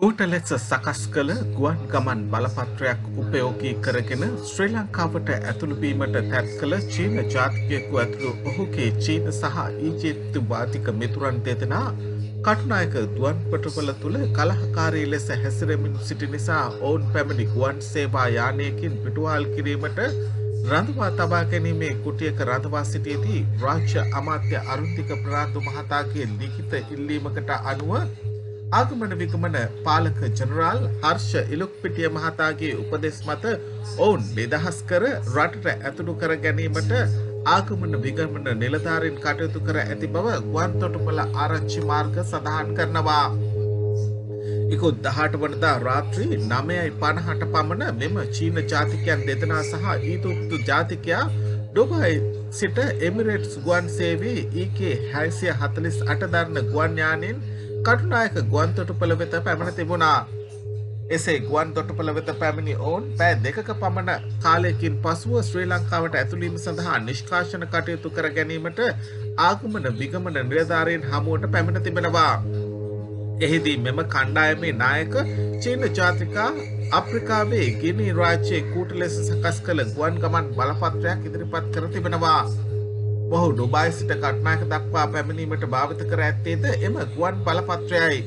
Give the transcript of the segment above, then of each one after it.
කූට ලෙස සකස් කළ ගුවන් ගමන් බලපත්‍රයක් උපයෝගී කරගෙන ශ්‍රී ලංකාවට ඇතුළුවීමට තැත් කළ චීන ජාතිකයෙකු ඇතුළු ඔහුගේ චීන සහ ඊජිප්තු වාතික මිතුරන් දෙදෙනා කටුනායක දුවන්පටවල තුළ කලහකාරී ලෙස හැසිරමින් සිටි නිසා ඔවුන් පැමිණි ගුවන් සේවා යානයකින් පිටුවාල් කිරීමට රඳවා තබා ගැනීමේ කුටියක රඳවා සිටියදී රාජ්‍ය අමාත්‍ය අරුන්තික ප්‍රාන්දු මහතාගේ ලිඛිත ඉල්ලීමකට අනුව ආගමන විගමන පාලක ජනරාල් හර්ෂ ඉලුක්පිටිය මහතාගේ උපදෙස් මත ඔවුන් නිදහස් කර රටට ඇතුළු කර ගැනීමට ආගමන විගමන නිලධාරින් කටයුතු කර ඇති බව ගුවන්තොටුපල ආරච්චි මාර්ග සඳහන් කරනවා. ඉකුත් දහට වනදා රාත්‍රී නමයයි පණහට පමණ මෙම චීන ජාතිකයන් දෙදෙනා සහ ඊතුප්තු ජාතිකයා ඩොබයි සිට එමිරේට්ස් ගුවන් සේවේ ඒකේ හැසිය හතලිස් අටදරන්න ගුවන්යානෙන් කටුනායක ගුවන් තොටුපළ වෙත පැමණ තිබුණා. එසේ ගුවන් තොටුපළ වෙත පැමිණි ඔවුන් පෑ දෙකක පමණ කාලයකින් පසුව ශ්‍රී ලංකාවට ඇතුළීම සඳහා නිෂ්කාශන කටයුතු කර ගැනීමට ආගමන විගමන නිලධාරීන් හමුවට පැමිණ තිබෙනවා. එහිදී මෙම කණ්ඩායමේ නායක චීන ජාතිකා අප්‍රිකාවේ ගිනි රාජ්‍යයේ කූට ලෙස සකස් කළ ගුවන් ගමන් බලපත්‍රයක් ඉදිරිපත් කර තිබෙනවා. මොහු ඩුබයි සිට කට්නායක දක්වා පැමිණීමට භාවිත කර ඇත්තේද එම ගුවන් බලපත්‍රයයි.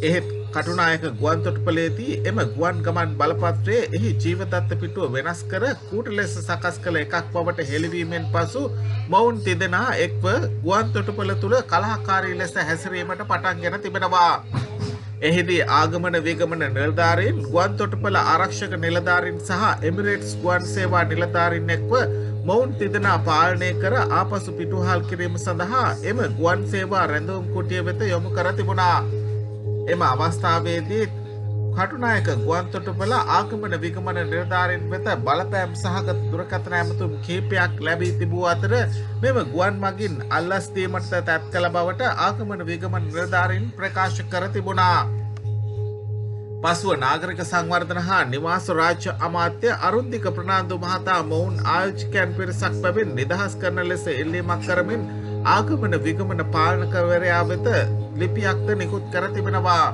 එහෙත් කටුනායක ගුවන් තොටුපලේදී එම ගුවන් ගමන් බලපත්‍රයේ එහි ජීවදත්ත පිටුව වෙනස් කර කූට ලෙස සකස් කළ එකක් බවට හෙළිවීමෙන් පසු මොවුන් තිදෙනා එක්ව ගුවන් තොටුපල තුළ කලාකාරී ලෙස හැසිරීමට පටන් ගෙන තිබෙනවා. එහිදී ආගමන විගමන නිලධාරීන් ගුවන් තොටුපල ආරක්ෂක නිලධාරීන් සහ එමිරේට්ස් ගුවන් සේවා නිලධාරීන් එක්ව මොවුන් තිදෙනා පාලනය කර ආපසු පිටුහල් කිරීම සඳහා එම ගුවන් සේවා රැඳවුම් කුටිය වෙත යොමු කර තිබුණා. එම අවස්ථාවේදී කටුනායක ගුවන්තොටුපල ආගමන විගමන නිර්ධාරෙන් වෙත බලපෑම් සහගත දුරකථන ඇමතුම් කීපයක් ලැබී තිබූ අතර මෙම ගුවන් මගින් අල්ලස්දීමට තැත් කළ බවට ආගමන විගමන නිර්ධාරින් ප්‍රකාශ කර තිබුණා. පසුව නාගරික සංවර්ධන හා නිවාස රාජ්‍ය අමාත්‍ය අරුන්දික ප්‍රනාාන්දු මහතා මොවුන් ආයෝජිකයන් පිරිසක් පැබෙන් නිදහස් කරන ලෙස එල්ලීමක් කරමින් ආගමන විගමන පාලනකවරයා වෙත ලිපියක්ද නිකුත් කර තිබෙනවා.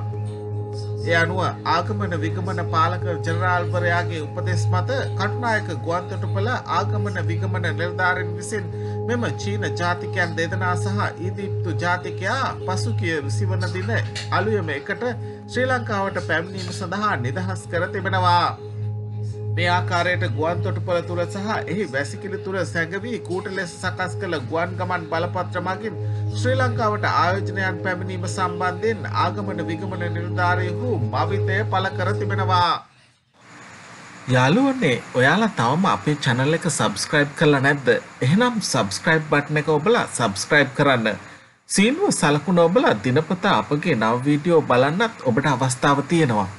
එය අනුව ආගමන විගමන පාලක ජනරාල්වරයාගේ උපදෙස් මත කටුනායක ගුවන්තොටුපල ආගමන විගමන නිර්ධාරෙන් විසින් මෙම චීන ජාතිකයන් දෙදෙනා සහ ඊදිප්තු ජාතිකයා පසුකිය විසිවන දින අලුයම එකට ශ්‍රී ලංකාවට පැමිණීම සඳහා නිදහස් කර තිබෙනවා. මේ ආකාරයට ගුවන් තොටුපළ තුළ සහ එහි වැසිකිලි තුළ සැඟවී කූට ලෙස සකස් කළ ගුවන් ගමන් බලපත්‍ර මගින් ශ්‍රී ලංකාවට ආයෝජනයන් පැමිණීම සම්බන්ධයෙන් ආගමන විගමන නිර්ධාරයහු මවිතය පල කර තිබෙනවා. යාළුවන්නේ ඔයාලා තවම අපේ චැනල් එක සබස්ක්‍රයිබ් කරලා නැද්ද? එහෙනම් සබස්ක්‍රයිබ් බට්න එක ඔබලා සබස්ක්‍රයිබ් කරන්න. සීනුව සලකුණ ඔබලා දිනපතා අපගේ නව වීඩියෝ බලන්නත් ඔබට අවස්ථාව තියෙනවා.